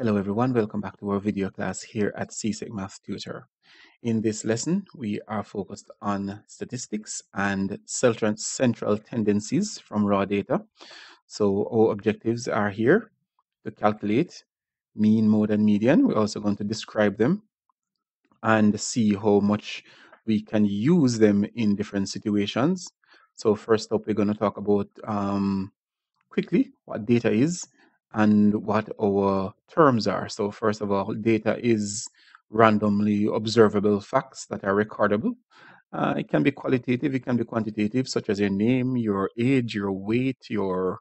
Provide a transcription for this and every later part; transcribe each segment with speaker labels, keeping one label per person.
Speaker 1: Hello everyone, welcome back to our video class here at CSEC Math Tutor. In this lesson, we are focused on statistics and central central tendencies from raw data. So our objectives are here to calculate mean, mode, and median. We're also going to describe them and see how much we can use them in different situations. So first up, we're going to talk about um, quickly what data is and what our terms are. So first of all, data is randomly observable facts that are recordable. Uh, it can be qualitative, it can be quantitative, such as your name, your age, your weight, your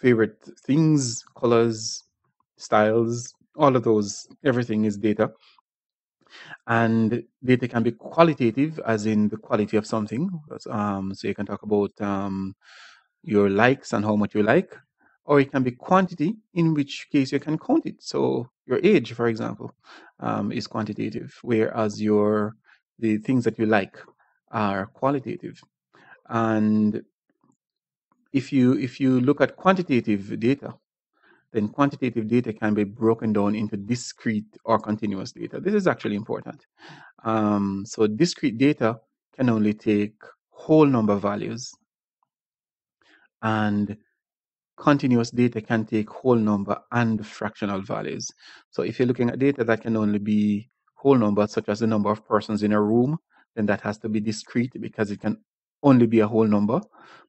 Speaker 1: favorite things, colors, styles, all of those, everything is data. And data can be qualitative, as in the quality of something. Um, so you can talk about um, your likes and how much you like, or it can be quantity, in which case you can count it. So your age, for example, um, is quantitative, whereas your the things that you like are qualitative. And if you if you look at quantitative data, then quantitative data can be broken down into discrete or continuous data. This is actually important. Um, so discrete data can only take whole number values, and continuous data can take whole number and fractional values. So if you're looking at data that can only be whole numbers, such as the number of persons in a room, then that has to be discrete because it can only be a whole number.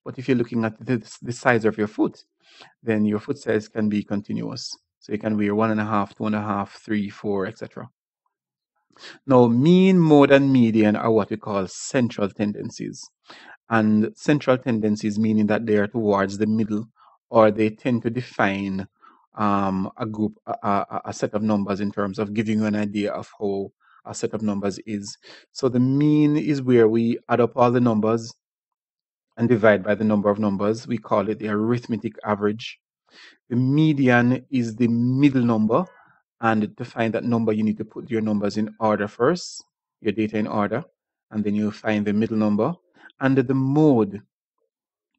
Speaker 1: But if you're looking at the, the size of your foot, then your foot size can be continuous. So you can wear one and a half, two and a half, three, four, etc. Now, mean, mode, and median are what we call central tendencies. And central tendencies meaning that they are towards the middle or they tend to define um, a group, a, a, a set of numbers in terms of giving you an idea of how a set of numbers is. So the mean is where we add up all the numbers and divide by the number of numbers. We call it the arithmetic average. The median is the middle number. And to find that number, you need to put your numbers in order first, your data in order, and then you find the middle number. And the mode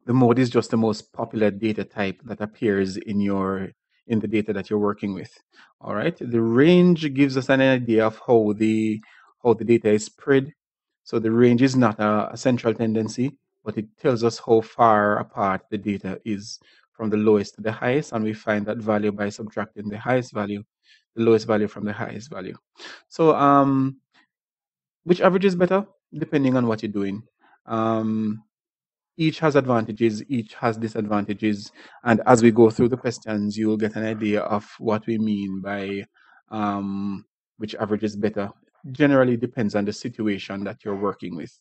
Speaker 1: the mode is just the most popular data type that appears in your in the data that you're working with. All right. The range gives us an idea of how the how the data is spread. So the range is not a, a central tendency, but it tells us how far apart the data is from the lowest to the highest, and we find that value by subtracting the highest value, the lowest value from the highest value. So um, which average is better depending on what you're doing. Um, each has advantages, each has disadvantages. And as we go through the questions, you will get an idea of what we mean by um, which average is better. Generally depends on the situation that you're working with.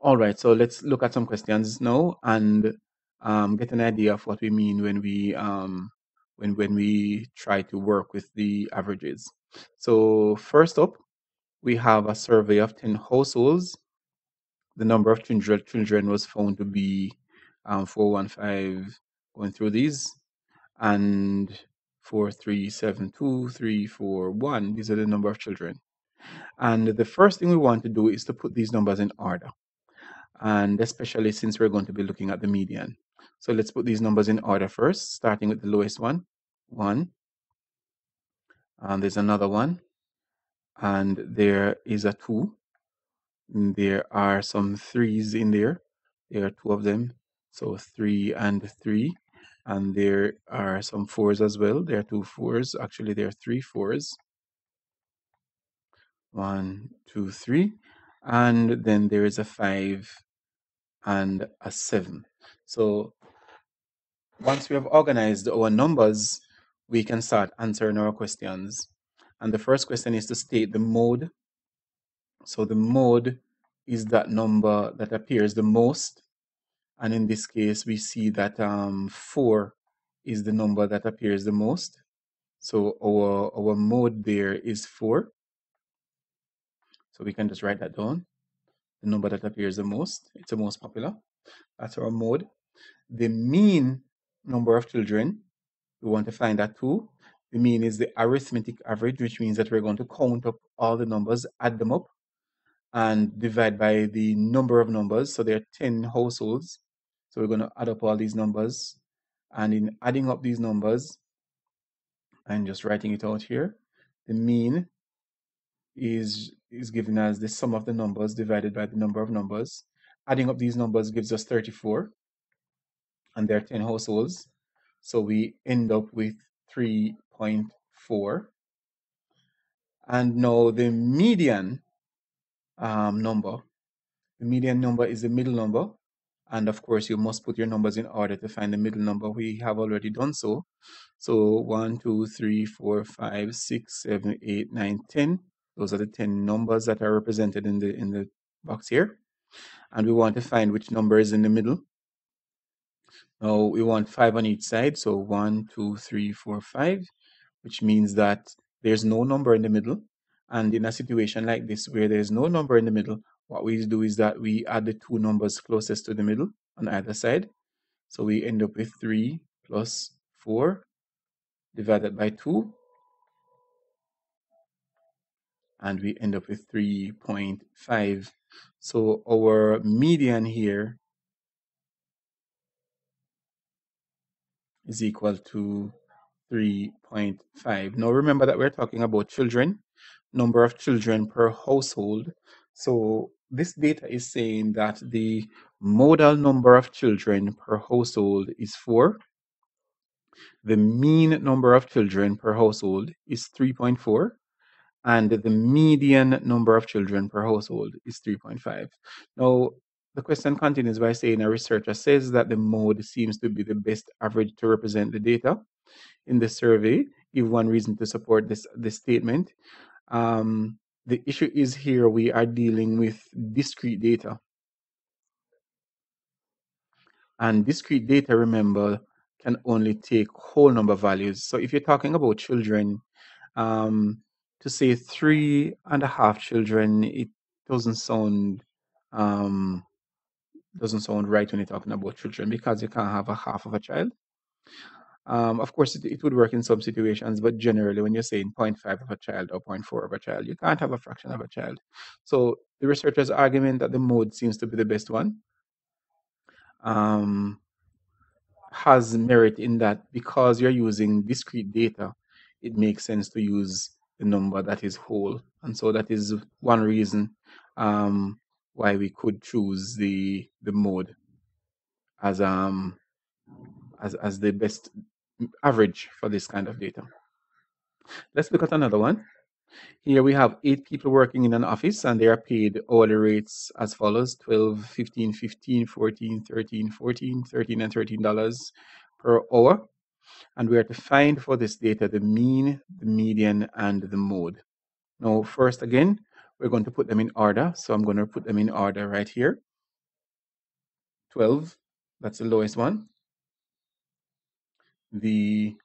Speaker 1: All right, so let's look at some questions now and um, get an idea of what we mean when we um, when when we try to work with the averages. So first up, we have a survey of 10 households the number of children, was found to be um, 415 going through these and 4372 341 these are the number of children. And the first thing we want to do is to put these numbers in order. And especially since we're going to be looking at the median. So let's put these numbers in order first starting with the lowest one one. And there's another one. And there is a two Mm, there are some threes in there. There are two of them. So three and three. And there are some fours as well. There are two fours. Actually, there are three fours. One, two, three. And then there is a five and a seven. So once we have organized our numbers, we can start answering our questions. And the first question is to state the mode so the mode is that number that appears the most. And in this case, we see that um, 4 is the number that appears the most. So our, our mode there is 4. So we can just write that down. The number that appears the most, it's the most popular. That's our mode. The mean number of children, we want to find that too. The mean is the arithmetic average, which means that we're going to count up all the numbers, add them up, and divide by the number of numbers. So there are 10 households. So we're going to add up all these numbers. And in adding up these numbers, I'm just writing it out here. The mean is is given as the sum of the numbers divided by the number of numbers. Adding up these numbers gives us 34, and there are 10 households. So we end up with 3.4. And now the median um, number, the median number is the middle number. And of course, you must put your numbers in order to find the middle number. We have already done so. So 1, 2, 3, 4, 5, 6, 7, 8, 9, 10. Those are the 10 numbers that are represented in the in the box here. And we want to find which number is in the middle. Now we want 5 on each side. So 1, 2, 3, 4, 5, which means that there's no number in the middle. And in a situation like this where there's no number in the middle, what we do is that we add the two numbers closest to the middle on either side. So we end up with 3 plus 4 divided by 2 and we end up with 3.5. So our median here is equal to 3.5. Now remember that we're talking about children, number of children per household. So this data is saying that the modal number of children per household is 4. The mean number of children per household is 3.4 and the median number of children per household is 3.5. Now, the question continues by saying a researcher says that the mode seems to be the best average to represent the data in the survey. Give one reason to support this, this statement. Um, the issue is here we are dealing with discrete data. And discrete data, remember, can only take whole number values. So if you're talking about children, um, to say three and a half children, it doesn't sound um, doesn't sound right when you're talking about children because you can't have a half of a child. Um, of course, it, it would work in some situations, but generally, when you're saying 0.5 of a child or 0.4 of a child, you can't have a fraction of a child. So the researcher's argument that the mode seems to be the best one um, has merit in that because you're using discrete data, it makes sense to use the number that is whole. And so that is one reason um, why we could choose the the mode as um as, as the best average for this kind of data. Let's look at another one. Here we have eight people working in an office and they are paid hourly rates as follows 12, 15, 15, 14, 13, 14, 13, and 13 dollars per hour. And we are to find for this data the mean, the median, and the mode. Now, first again, we're going to put them in order. So I'm going to put them in order right here. 12, that's the lowest one. The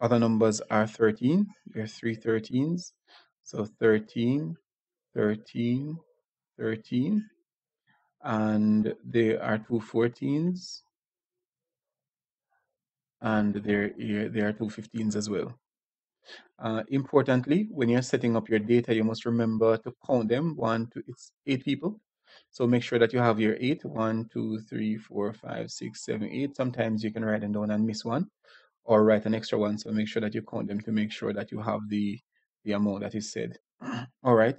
Speaker 1: other numbers are 13. There are three 13s. So 13, 13, 13. And there are two 14s. And there, there are two 15s as well. Uh, importantly, when you're setting up your data, you must remember to count them. One, two, it's eight people. So make sure that you have your eight. One, two, three, four, five, six, seven, eight. Sometimes you can write them down and miss one or write an extra one. So make sure that you count them to make sure that you have the, the amount that is said. All right.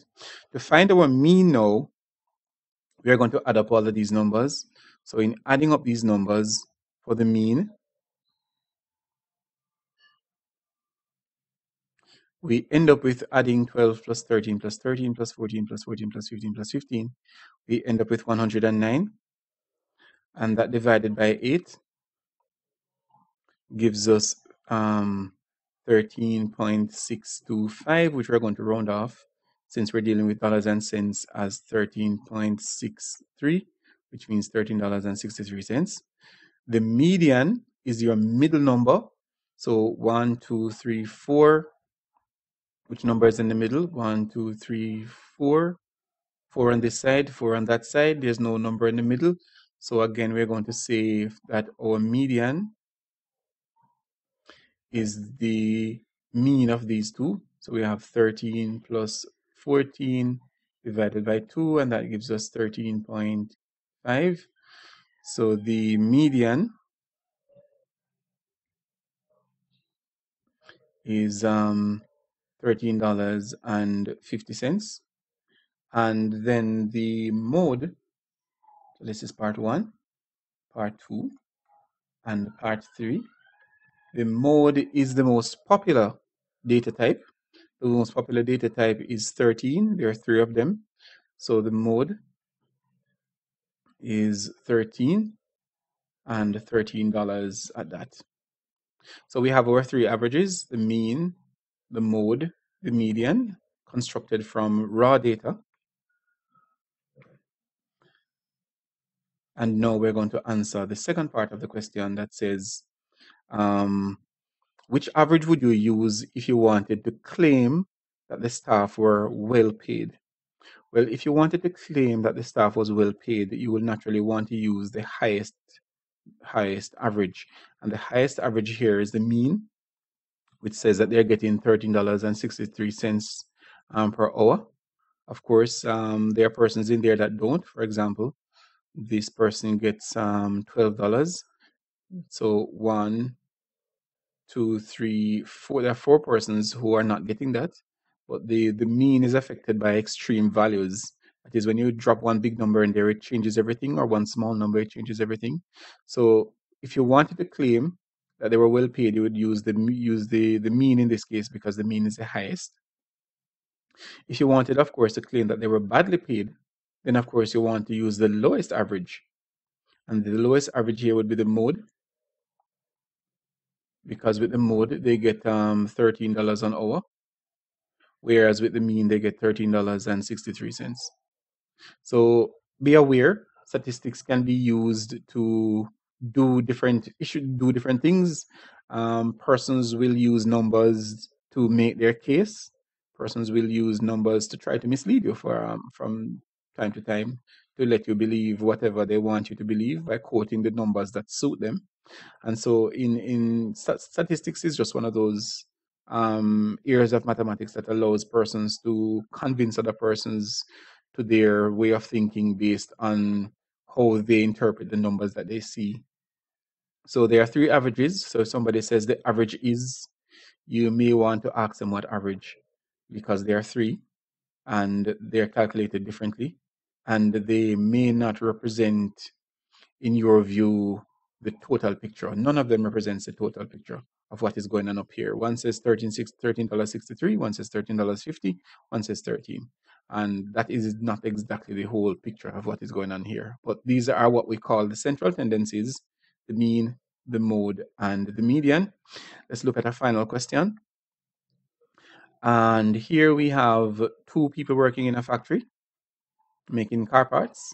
Speaker 1: To find our mean now, we are going to add up all of these numbers. So in adding up these numbers for the mean, we end up with adding 12 plus 13 plus 13 plus 14 plus 14 plus 15 plus 15. We end up with 109. And that divided by 8 gives us um, 13.625, which we're going to round off since we're dealing with dollars and cents as 13.63, which means $13.63. The median is your middle number. So one, two, three, four. Which number is in the middle? One, two, three, four. Four on this side, four on that side. There's no number in the middle. So again, we're going to say that our median is the mean of these two. So we have 13 plus 14 divided by 2, and that gives us 13.5. So the median is um, $13.50. And then the mode, so this is part one, part two, and part three. The mode is the most popular data type. The most popular data type is 13. There are three of them. So the mode is 13 and $13 at that. So we have our three averages, the mean, the mode, the median, constructed from raw data. And now we're going to answer the second part of the question that says, um, which average would you use if you wanted to claim that the staff were well paid? Well, if you wanted to claim that the staff was well paid, you will naturally want to use the highest highest average. And the highest average here is the mean, which says that they're getting $13.63 um, per hour. Of course, um, there are persons in there that don't. For example, this person gets um, $12. So one, two, three, four. There are four persons who are not getting that. But the, the mean is affected by extreme values. That is when you drop one big number in there, it changes everything, or one small number, it changes everything. So if you wanted to claim that they were well paid, you would use the use the, the mean in this case because the mean is the highest. If you wanted, of course, to claim that they were badly paid, then of course you want to use the lowest average. And the lowest average here would be the mode. Because with the mode, they get um, $13 an hour. Whereas with the mean, they get $13.63. So be aware, statistics can be used to do different issue, do different things. Um, persons will use numbers to make their case. Persons will use numbers to try to mislead you for um, from time to time to let you believe whatever they want you to believe by quoting the numbers that suit them. And so, in in statistics is just one of those um, areas of mathematics that allows persons to convince other persons to their way of thinking based on how they interpret the numbers that they see. So there are three averages. So if somebody says the average is, you may want to ask them what average because there are three and they're calculated differently and they may not represent, in your view, the total picture. None of them represents the total picture of what is going on up here. One says $13.63, one says $13.50, one says 13 and that is not exactly the whole picture of what is going on here. But these are what we call the central tendencies, the mean, the mode, and the median. Let's look at a final question. And here we have two people working in a factory making car parts.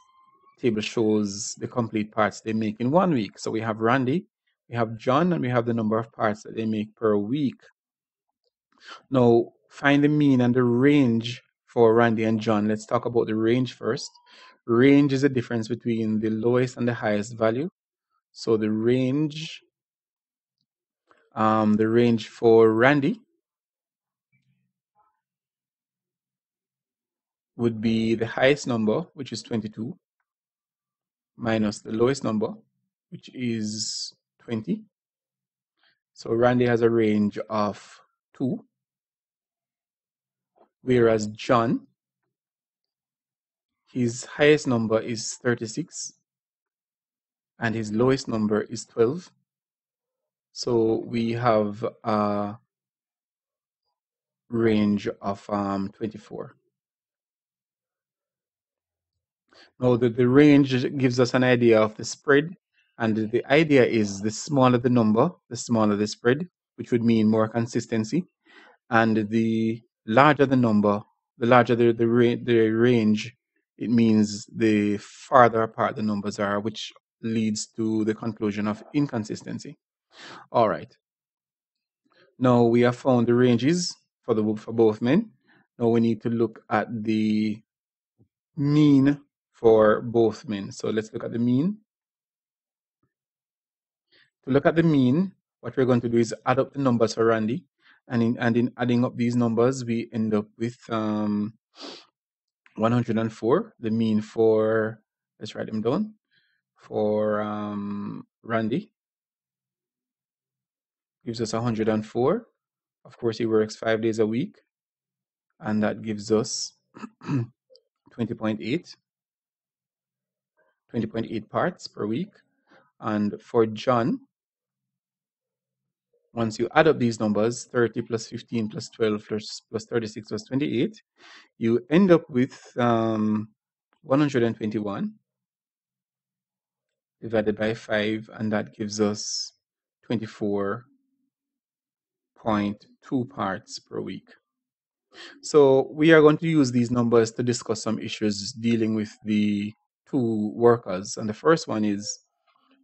Speaker 1: Table shows the complete parts they make in one week. So we have Randy, we have John, and we have the number of parts that they make per week. Now, find the mean and the range for Randy and John. Let's talk about the range first. Range is the difference between the lowest and the highest value. So the range, um, the range for Randy would be the highest number, which is 22, minus the lowest number, which is 20. So Randy has a range of 2 whereas John, his highest number is 36 and his lowest number is 12. So we have a range of um, 24. Now the, the range gives us an idea of the spread and the idea is the smaller the number, the smaller the spread, which would mean more consistency. And the larger the number, the larger the, the, the range, it means the farther apart the numbers are, which leads to the conclusion of inconsistency. All right. Now we have found the ranges for the for both men. Now we need to look at the mean for both men. So let's look at the mean. To look at the mean, what we're going to do is add up the numbers for Randy and in and in adding up these numbers we end up with um 104 the mean for let's write them down for um randy. Gives us 104 Of course, he works five days a week, and that gives us 20.8, 20.8 parts per week. And for John, once you add up these numbers, 30 plus 15 plus 12 plus, plus 36 plus 28, you end up with um, 121 divided by 5, and that gives us 24.2 parts per week. So we are going to use these numbers to discuss some issues dealing with the two workers. And the first one is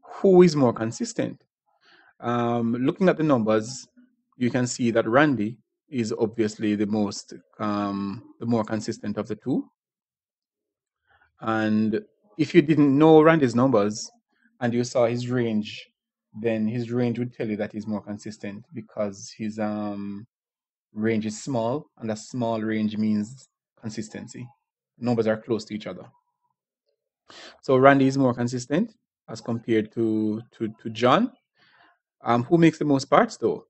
Speaker 1: who is more consistent? Um, looking at the numbers, you can see that Randy is obviously the most, um, the more consistent of the two. And if you didn't know Randy's numbers and you saw his range, then his range would tell you that he's more consistent because his um, range is small, and a small range means consistency. Numbers are close to each other. So Randy is more consistent as compared to to, to John. Um, who makes the most parts though?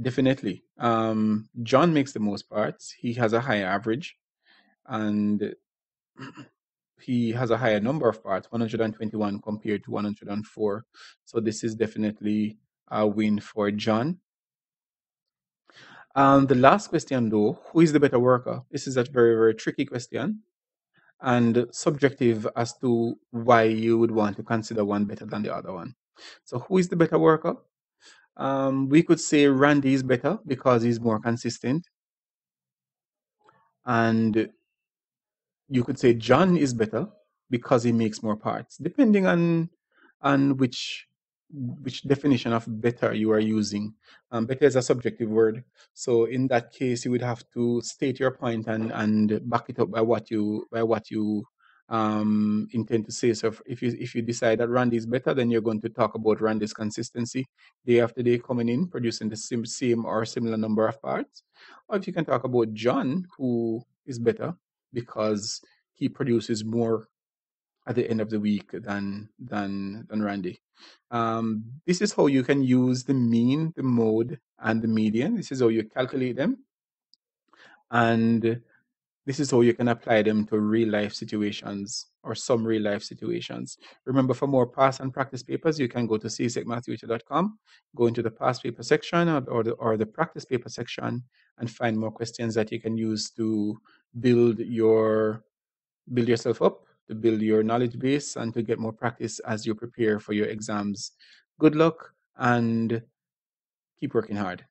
Speaker 1: Definitely. Um, John makes the most parts. He has a higher average, and he has a higher number of parts, 121 compared to 104. So this is definitely a win for John. Um, the last question though, who is the better worker? This is a very, very tricky question and subjective as to why you would want to consider one better than the other one. So who is the better worker? Um, we could say Randy is better because he's more consistent. And you could say John is better because he makes more parts, depending on on which which definition of better you are using. Um, better is a subjective word, so in that case, you would have to state your point and and back it up by what you by what you um, intend to say. So if, if you if you decide that Randy is better, then you're going to talk about Randy's consistency day after day coming in, producing the same same or similar number of parts. Or if you can talk about John, who is better because he produces more at the end of the week than than than Randy. Um, this is how you can use the mean, the mode, and the median. This is how you calculate them, and this is how you can apply them to real life situations or some real life situations. Remember, for more past and practice papers, you can go to csecmathtutor.com, go into the past paper section or, or the or the practice paper section, and find more questions that you can use to build your build yourself up to build your knowledge base and to get more practice as you prepare for your exams. Good luck and keep working hard.